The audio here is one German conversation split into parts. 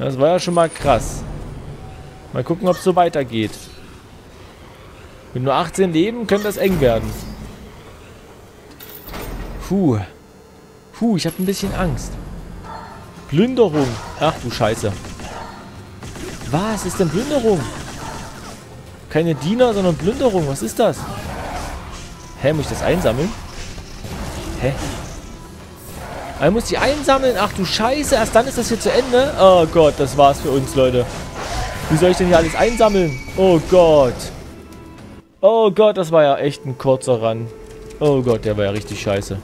Das war ja schon mal krass. Mal gucken, ob es so weitergeht. Mit nur 18 Leben könnte das eng werden. Puh. Puh, ich habe ein bisschen Angst. Plünderung. Ach du Scheiße. Was ist denn Plünderung? Keine Diener, sondern Plünderung. Was ist das? Hä, muss ich das einsammeln? Hä? Er muss die einsammeln. Ach du Scheiße, erst dann ist das hier zu Ende. Oh Gott, das war's für uns, Leute. Wie soll ich denn hier alles einsammeln? Oh Gott. Oh Gott, das war ja echt ein kurzer Run. Oh Gott, der war ja richtig scheiße.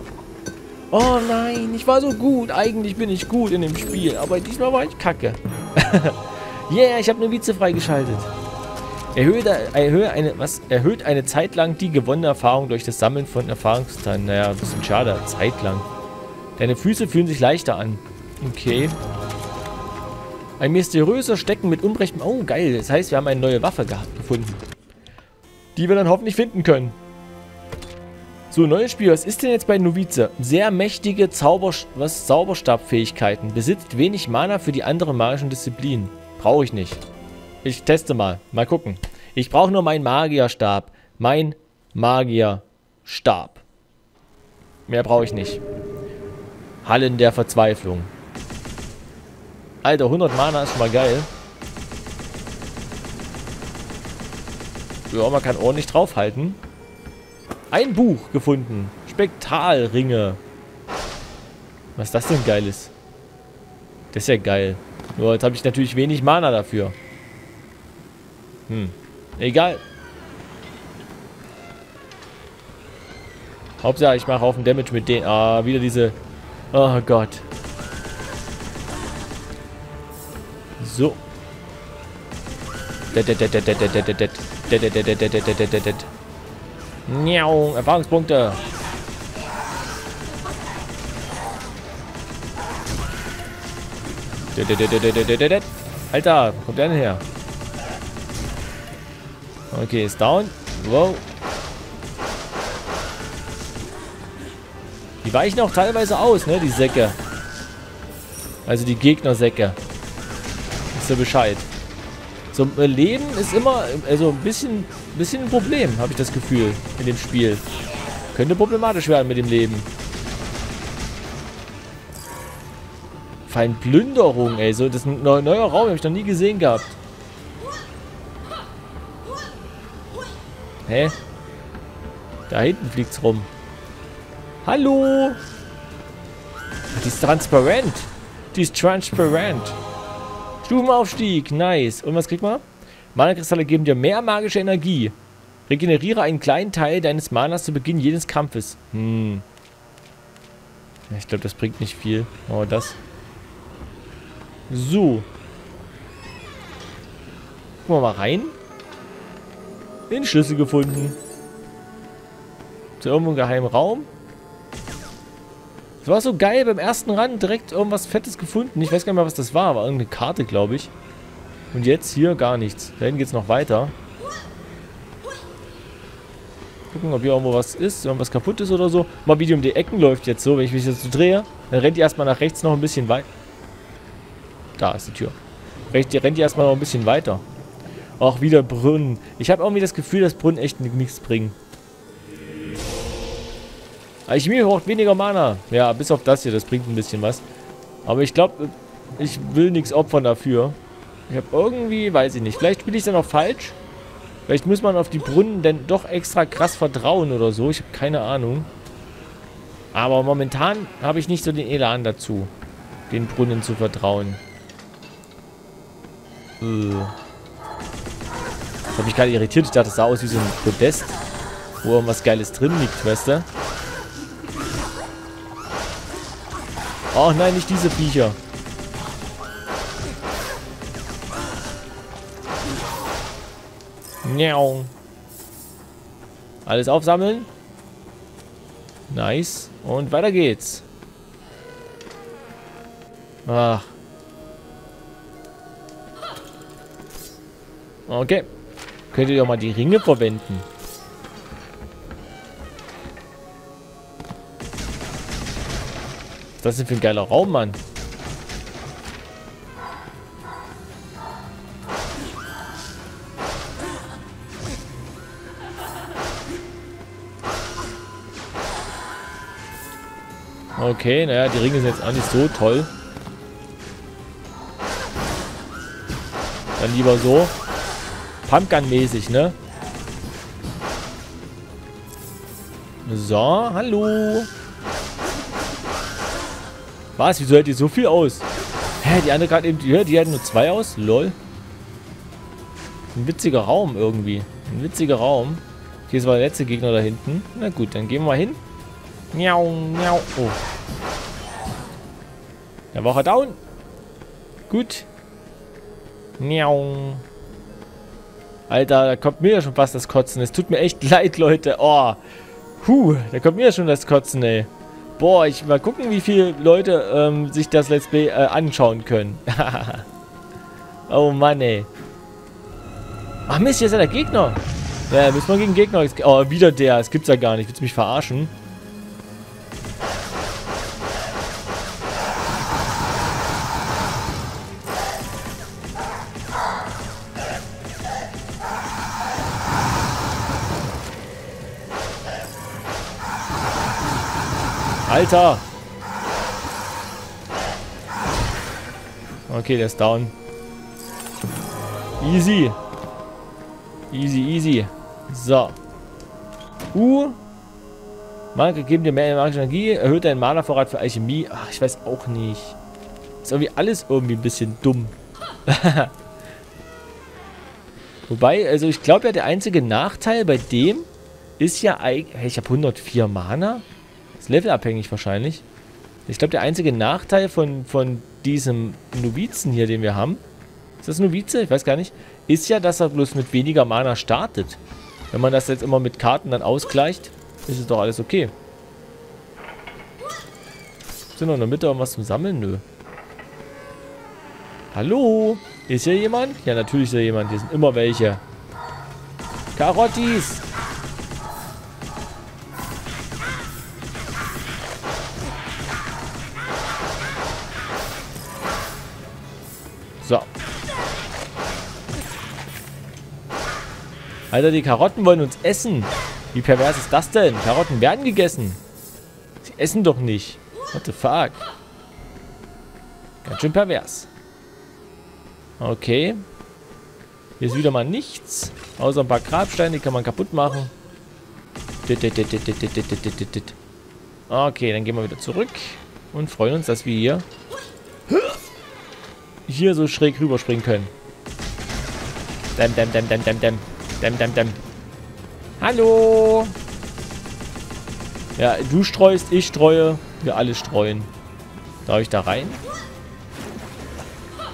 Oh nein, ich war so gut. Eigentlich bin ich gut in dem Spiel, aber diesmal war ich kacke. yeah, ich habe eine Vize freigeschaltet. Erhöht, erhöht, eine, was, erhöht eine Zeit lang die gewonnene Erfahrung durch das Sammeln von Erfahrungsteilen. Naja, ein bisschen schade. Zeit lang. Deine Füße fühlen sich leichter an. Okay. Ein mysteriöser Stecken mit unbrechtem... Oh, geil. Das heißt, wir haben eine neue Waffe gefunden. Die wir dann hoffentlich finden können. So, neues Spiel. Was ist denn jetzt bei Novize? Sehr mächtige Zauber was Zauberstabfähigkeiten. Besitzt wenig Mana für die anderen magischen Disziplinen. Brauche ich nicht. Ich teste mal. Mal gucken. Ich brauche nur meinen Magierstab. Mein Magierstab. Mehr brauche ich nicht. Hallen der Verzweiflung. Alter, 100 Mana ist schon mal geil. Ja, man kann ordentlich draufhalten. Ein Buch gefunden. Spektralringe. Was ist das denn geiles? Das ist ja geil. Nur jetzt habe ich natürlich wenig Mana dafür. Hm. Egal. Hauptsache, ich mache auf den Damage mit denen. Ah, wieder diese... Oh Gott. So. Miau, Erfahrungspunkte. Alter, kommt der denn her? Okay, ist down. Wow. Die weichen auch teilweise aus, ne, die Säcke. Also die Gegnersäcke. Ist ja Bescheid. So, äh, Leben ist immer, also ein bisschen, bisschen ein Problem, habe ich das Gefühl, in dem Spiel. Könnte problematisch werden mit dem Leben. Fein Plünderung, ey. So, das ist ein neuer Raum, habe ich noch nie gesehen gehabt. Hä? Da hinten fliegt's rum. Hallo? Die ist transparent. Die ist transparent. Stufenaufstieg. Nice. Und was kriegt man? Mana-Kristalle geben dir mehr magische Energie. Regeneriere einen kleinen Teil deines Manas zu Beginn jedes Kampfes. Hm. Ich glaube, das bringt nicht viel. Oh, das. So. Gucken wir mal rein den Schlüssel gefunden. Zu irgendeinem geheimen Raum. Es war so geil beim ersten Rand direkt irgendwas Fettes gefunden. Ich weiß gar nicht mehr, was das war. War irgendeine Karte, glaube ich. Und jetzt hier gar nichts. Da hinten geht es noch weiter. Gucken, ob hier irgendwo was ist. Irgendwas kaputt ist oder so. Mal wie die um die Ecken läuft jetzt so. Wenn ich mich jetzt so drehe, dann rennt die erstmal nach rechts noch ein bisschen weiter. Da ist die Tür. Rechts, die rennt die erstmal noch ein bisschen weiter. Auch wieder Brunnen. Ich habe irgendwie das Gefühl, dass Brunnen echt nichts bringen. Alchemie braucht weniger Mana. Ja, bis auf das hier, das bringt ein bisschen was. Aber ich glaube, ich will nichts opfern dafür. Ich habe irgendwie, weiß ich nicht, vielleicht spiele ich dann auch falsch. Vielleicht muss man auf die Brunnen denn doch extra krass vertrauen oder so. Ich habe keine Ahnung. Aber momentan habe ich nicht so den Elan dazu, den Brunnen zu vertrauen. Äh. Das hat mich gerade irritiert. Ich dachte, das sah aus wie so ein Podest, wo irgendwas Geiles drin liegt, weißt du? Oh nein, nicht diese Viecher. Miau. Alles aufsammeln. Nice. Und weiter geht's. Ach. Okay. Könnt ihr doch mal die Ringe verwenden. das denn für ein geiler Raum, Mann? Okay, naja, die Ringe sind jetzt auch nicht so toll. Dann lieber so. Pumpgun-mäßig, ne? So, hallo. Was? Wieso hält die so viel aus? Hä, die andere gerade eben, die, die hält nur zwei aus? Lol. Ein witziger Raum irgendwie. Ein witziger Raum. Hier ist mal der letzte Gegner da hinten. Na gut, dann gehen wir mal hin. Miau, miau. Oh. Der war down. Gut. Miau. Alter, da kommt mir ja schon fast das Kotzen. Es tut mir echt leid, Leute. Oh. Huh, da kommt mir ja schon das Kotzen, ey. Boah, ich mal gucken, wie viele Leute ähm, sich das Let's Play äh, anschauen können. oh Mann, ey. Ach Mist, hier ist ja der Gegner. Ja, müssen wir gegen Gegner. Oh, wieder der. Das gibt's ja gar nicht. Willst du mich verarschen? Alter! Okay, der ist down. Easy. Easy, easy. So. U. Marke geben dir mehr magische Energie. Erhöht deinen Mana-Vorrat für Alchemie. Ach, ich weiß auch nicht. Ist irgendwie alles irgendwie ein bisschen dumm. Wobei, also ich glaube ja, der einzige Nachteil bei dem ist ja eigentlich... Hey, ich habe 104 Mana. Ist levelabhängig wahrscheinlich. Ich glaube, der einzige Nachteil von, von diesem Novizen hier, den wir haben... Ist das Novize? Ich weiß gar nicht ist ja, dass er bloß mit weniger Mana startet. Wenn man das jetzt immer mit Karten dann ausgleicht, ist es doch alles okay. Sind noch in der Mitte irgendwas zum Sammeln? Nö. Hallo? Ist hier jemand? Ja, natürlich ist hier jemand. Hier sind immer welche. Karottis! Alter, die Karotten wollen uns essen. Wie pervers ist das denn? Karotten werden gegessen. Sie essen doch nicht. What the fuck? Ganz schön pervers. Okay. Hier ist wieder mal nichts. Außer ein paar Grabsteine, die kann man kaputt machen. Okay, dann gehen wir wieder zurück. Und freuen uns, dass wir hier hier so schräg rüberspringen können. Däm, däm, däm, däm, däm, däm. Dämm, dämm, dämm. Hallo. Ja, du streust, ich streue. Wir alle streuen. Darf ich da rein?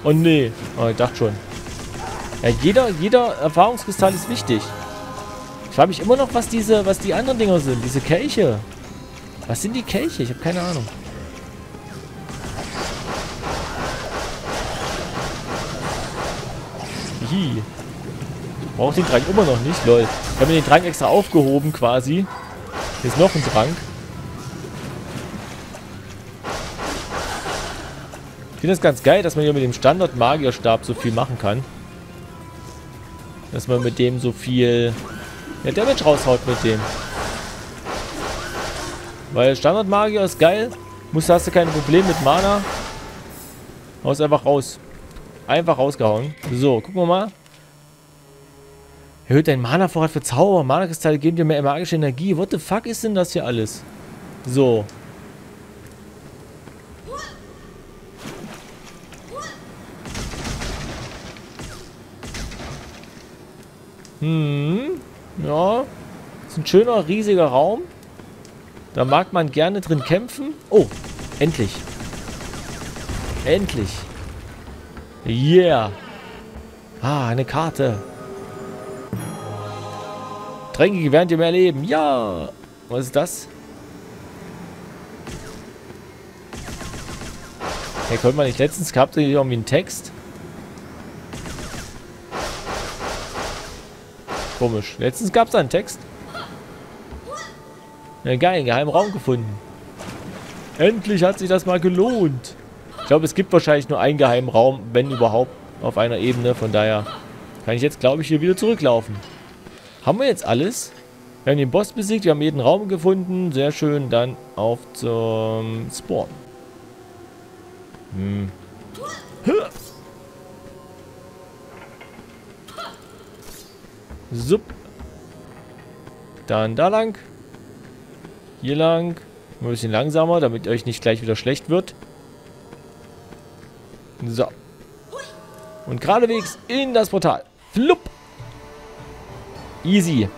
Oh nee. Oh, ich dachte schon. Ja, jeder, jeder Erfahrungskristall ist wichtig. Ich frage mich immer noch, was diese, was die anderen Dinger sind. Diese Kelche. Was sind die Kelche? Ich habe keine Ahnung. Hihi. Braucht den Trank immer noch nicht, lol. Ich habe mir den Trank extra aufgehoben quasi. Hier ist noch ein Trank. Ich finde es ganz geil, dass man hier mit dem Standard-Magierstab so viel machen kann. Dass man mit dem so viel ja, Damage raushaut mit dem. Weil Standard-Magier ist geil. Musst, hast du keine Probleme mit Mana. Haust einfach raus. Einfach rausgehauen. So, gucken wir mal. Erhöht dein Mana-Vorrat für Zauber. Mana-Kristalle geben dir mehr magische Energie. What the fuck ist denn das hier alles? So. Hm. Ja. Ist ein schöner, riesiger Raum. Da mag man gerne drin kämpfen. Oh, endlich. Endlich. Yeah. Ah, eine Karte. Tränke während ihr mehr Leben. Ja. Was ist das? Hey, konnte man nicht letztens gehabt irgendwie einen Text? Komisch. Letztens gab es einen Text. Ja, geil, einen geheimen Raum gefunden. Endlich hat sich das mal gelohnt. Ich glaube, es gibt wahrscheinlich nur einen geheimen Raum, wenn überhaupt, auf einer Ebene. Von daher kann ich jetzt, glaube ich, hier wieder zurücklaufen. Haben wir jetzt alles? Wir haben den Boss besiegt, wir haben jeden Raum gefunden. Sehr schön, dann auf zum Spawn. Hm. Sup. Dann da lang. Hier lang. Ein bisschen langsamer, damit euch nicht gleich wieder schlecht wird. So. Und geradewegs in das Portal. Flupp. Easy.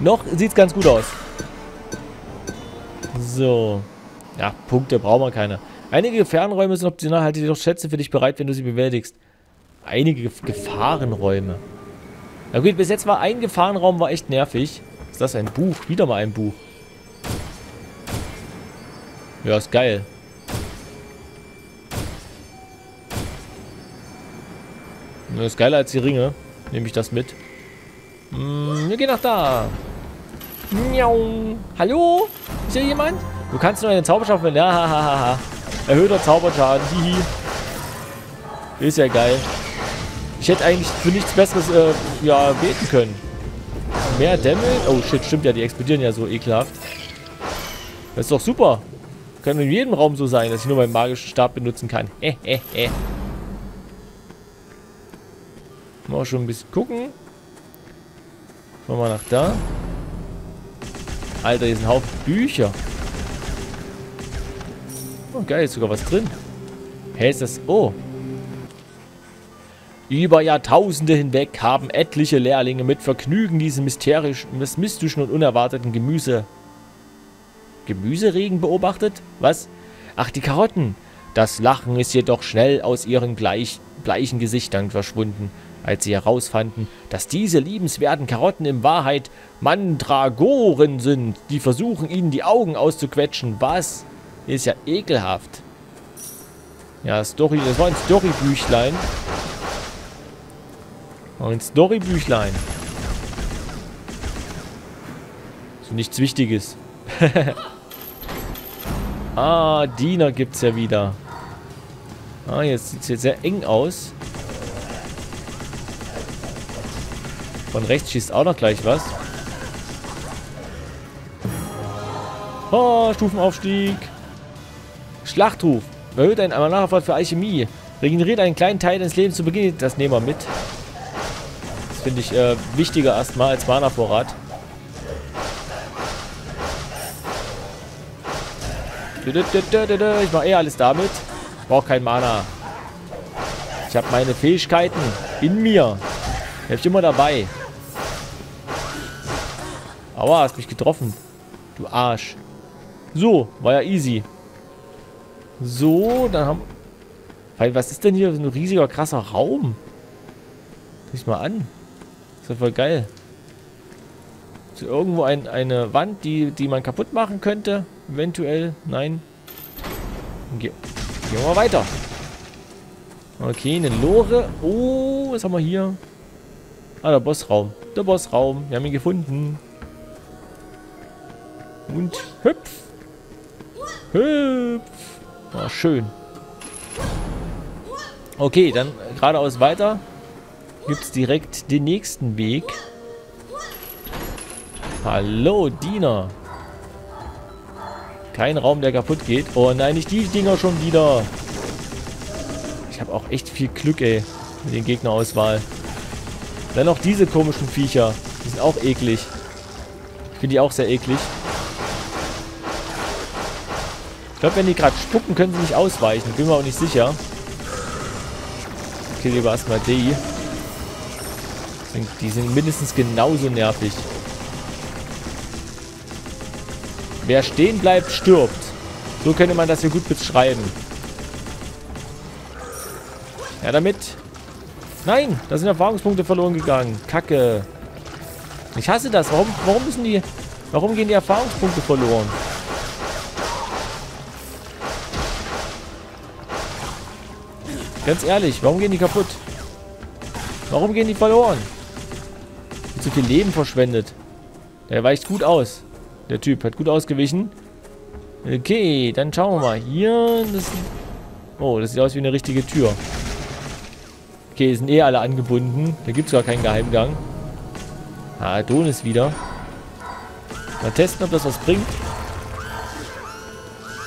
Noch sieht es ganz gut aus. So. Ja, Punkte brauchen wir keine. Einige Gefahrenräume sind optional. Halte jedoch Schätze für dich bereit, wenn du sie bewältigst. Einige Gefahrenräume. Na gut, bis jetzt war ein Gefahrenraum war echt nervig. Ist das ein Buch? Wieder mal ein Buch. Ja, ist geil. Das ist geiler als die Ringe. Nehme ich das mit. Hm, wir gehen nach da. Miau. Hallo? Ist hier jemand? Du kannst nur einen Zauberschaft verwenden. Ja, hahaha. Erhöhter Zauberschaden. Hihi. Ist ja geil. Ich hätte eigentlich für nichts Besseres äh, ja, beten können. Mehr Damage? Oh shit, stimmt ja. Die explodieren ja so ekelhaft. Das ist doch super. Kann in jedem Raum so sein, dass ich nur meinen magischen Stab benutzen kann. Eh, eh, eh. Mal schon ein bisschen gucken. Schauen wir nach da. Alter, hier sind Haufen Bücher. Oh, geil, ist sogar was drin. Hä, hey, ist das... Oh. Über Jahrtausende hinweg haben etliche Lehrlinge mit Vergnügen diesen mystischen und unerwarteten Gemüse... Gemüseregen beobachtet? Was? Ach, die Karotten. Das Lachen ist jedoch schnell aus ihren bleich, bleichen Gesichtern verschwunden als sie herausfanden, dass diese liebenswerten Karotten in Wahrheit Mandragoren sind, die versuchen, ihnen die Augen auszuquetschen. Was? Ist ja ekelhaft. Ja, Story, das war ein Storybüchlein. Ein Storybüchlein. So nichts Wichtiges. ah, Diener gibt's ja wieder. Ah, jetzt sieht es jetzt sehr eng aus. Von rechts schießt auch noch gleich was. Oh, Stufenaufstieg. Schlachtruf. Erhöht einen Mana-Vorrat für Alchemie. Regeneriert einen kleinen Teil des Lebens zu Beginn. Das nehmen wir mit. Das finde ich äh, wichtiger erstmal als Mana-Vorrat. Ich mache eh alles damit. Brauche kein Mana. Ich habe meine Fähigkeiten in mir. Helft immer dabei. Aua, hast mich getroffen. Du Arsch. So, war ja easy. So, dann haben... Weil, was ist denn hier so ein riesiger, krasser Raum? Sieh mal an. ist ja voll geil. Ist irgendwo ein, eine Wand, die, die man kaputt machen könnte? Eventuell. Nein. Ge gehen wir weiter. Okay, eine Lore. Oh, was haben wir hier? Ah, der Bossraum. Der Bossraum. Wir haben ihn gefunden. Und hüpf. Hüpf. Ah, schön. Okay, dann geradeaus weiter. Gibt es direkt den nächsten Weg. Hallo, Diener. Kein Raum, der kaputt geht. Oh nein, nicht die Dinger schon wieder. Ich habe auch echt viel Glück, ey. Mit den Gegnerauswahl. Dann noch diese komischen Viecher. Die sind auch eklig. Ich finde die auch sehr eklig. Ich glaube, wenn die gerade spucken, können sie nicht ausweichen. Bin mir auch nicht sicher. Okay, lieber erstmal die. Die sind mindestens genauso nervig. Wer stehen bleibt, stirbt. So könnte man das hier gut beschreiben. Ja, damit. Nein, da sind Erfahrungspunkte verloren gegangen. Kacke. Ich hasse das. Warum, warum müssen die... Warum gehen die Erfahrungspunkte verloren? Ganz ehrlich, warum gehen die kaputt? Warum gehen die verloren? Zu viel Leben verschwendet. Der weicht gut aus. Der Typ hat gut ausgewichen. Okay, dann schauen wir mal. Hier, das... Oh, das sieht aus wie eine richtige Tür. Okay, sind eh alle angebunden. Da gibt es gar keinen Geheimgang. Ah, Adonis wieder. Mal testen, ob das was bringt.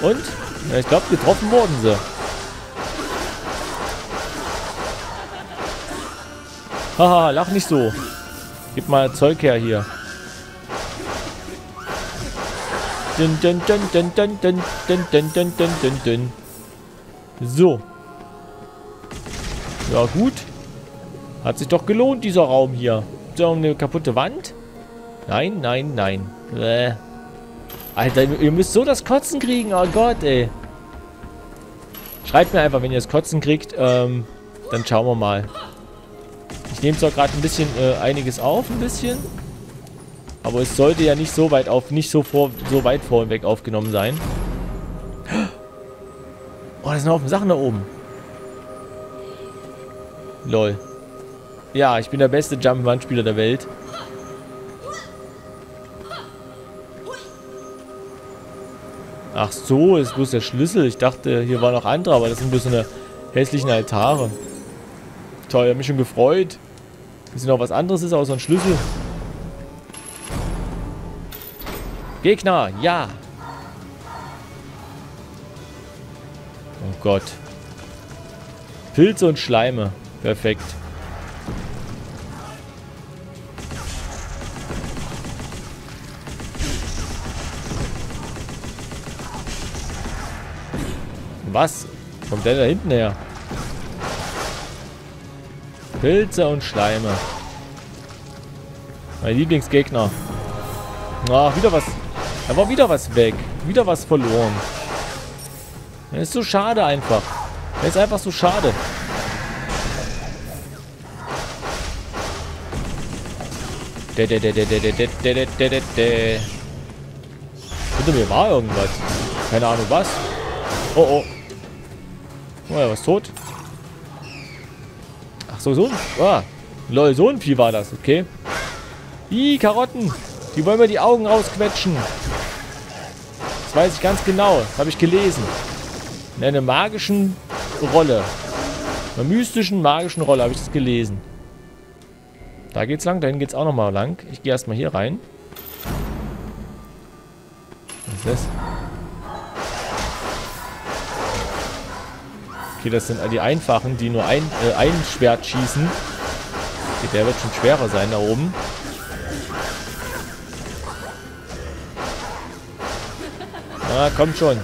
Und? Ja, ich glaube, getroffen wurden sie. Haha, lach nicht so. Gib mal Zeug her hier. Dun, dun, dun, dun, dun, dun, dun, dun, dun, dun, dun, dun. So. Ja, gut. Hat sich doch gelohnt, dieser Raum hier. So, eine kaputte Wand? Nein, nein, nein. Bäh. Alter, ihr müsst so das Kotzen kriegen. Oh Gott, ey. Schreibt mir einfach, wenn ihr das Kotzen kriegt. Ähm, dann schauen wir mal. Ich nehme zwar gerade ein bisschen äh, einiges auf, ein bisschen. Aber es sollte ja nicht so weit auf, nicht so vor, so weit vorweg aufgenommen sein. Oh, da sind noch Sachen da oben. Lol. Ja, ich bin der beste Jump'n'Run-Spieler der Welt. Ach so, ist bloß der Schlüssel. Ich dachte, hier waren noch andere, aber das sind bloß so eine hässlichen Altare. Toll, ich habe mich schon gefreut. Hier noch was anderes ist, außer ein Schlüssel. Gegner, ja. Oh Gott. Pilze und Schleime. Perfekt. Was? Kommt der da hinten her? Pilze und Schleime. Mein Lieblingsgegner. Ach, wieder was. Da war wieder was weg. Wieder was verloren. Das ist so schade einfach. Das ist einfach so schade. Hinter mir war irgendwas. Keine Ahnung was. Oh oh. Oh, er ist tot. So, so ein... Ah, lol, so ein Vieh war das, okay. Ih, Karotten. Die wollen mir die Augen rausquetschen. Das weiß ich ganz genau. Das habe ich gelesen. In einer magischen Rolle. In einer mystischen, magischen Rolle habe ich das gelesen. Da geht's lang. Dahin geht's auch nochmal lang. Ich gehe erstmal hier rein. Was ist das? Okay, das sind die einfachen, die nur ein, äh, ein Schwert schießen. Okay, der wird schon schwerer sein da oben. Ah, kommt schon.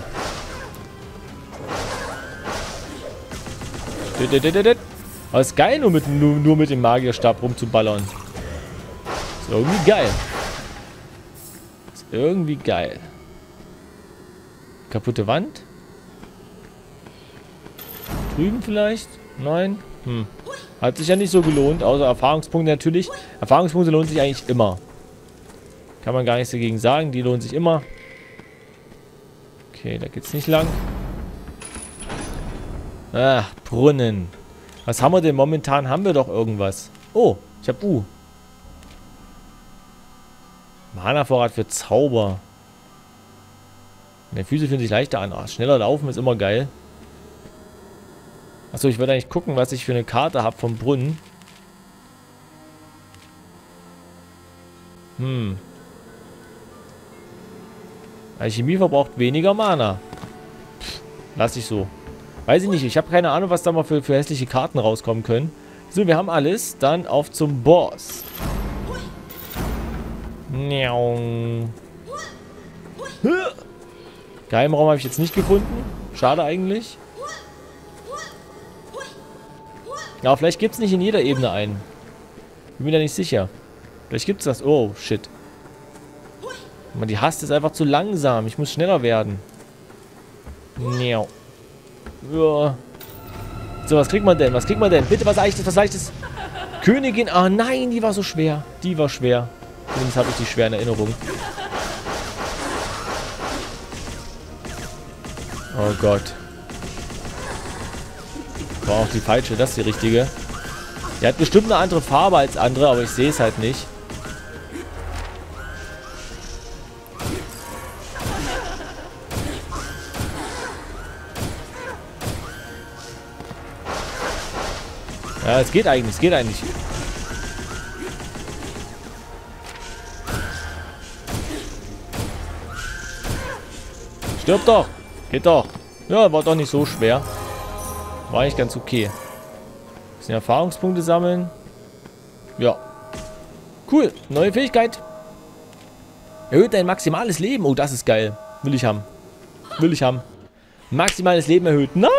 Aber ist geil, nur mit, nur, nur mit dem Magierstab rumzuballern. Ist irgendwie geil. Ist irgendwie geil. Kaputte Wand? Drüben vielleicht? Nein? Hm. Hat sich ja nicht so gelohnt, außer Erfahrungspunkte natürlich. Erfahrungspunkte lohnen sich eigentlich immer. Kann man gar nichts dagegen sagen, die lohnen sich immer. Okay, da geht's nicht lang. Ach, Brunnen. Was haben wir denn momentan? Haben wir doch irgendwas. Oh, ich habe U. Mana-Vorrat für Zauber. Meine Füße fühlen sich leichter an. Ach, schneller laufen ist immer geil. Achso, ich wollte eigentlich gucken, was ich für eine Karte habe vom Brunnen. Hm. Alchemie verbraucht weniger Mana. Pff, lass ich so. Weiß ich nicht. Ich habe keine Ahnung, was da mal für, für hässliche Karten rauskommen können. So, wir haben alles. Dann auf zum Boss. Geheimraum habe ich jetzt nicht gefunden. Schade eigentlich. Ja, vielleicht gibt es nicht in jeder Ebene einen. Bin mir da nicht sicher. Vielleicht gibt es das. Oh, shit. Man, die Hast ist einfach zu langsam. Ich muss schneller werden. Ja. So, was kriegt man denn? Was kriegt man denn? Bitte was leichtes, was leichtes. Königin. Ah, nein, die war so schwer. Die war schwer. Zumindest habe ich die schwer in Erinnerung. Oh Gott. War auch die falsche, das ist die richtige. Die hat bestimmt eine andere Farbe als andere, aber ich sehe es halt nicht. Ja, es geht eigentlich, es geht eigentlich. Stirb doch. Geht doch. Ja, war doch nicht so schwer. War eigentlich ganz okay. Bisschen Erfahrungspunkte sammeln. Ja. Cool. Neue Fähigkeit. Erhöht dein maximales Leben. Oh, das ist geil. Will ich haben. Will ich haben. Maximales Leben erhöht. Nein,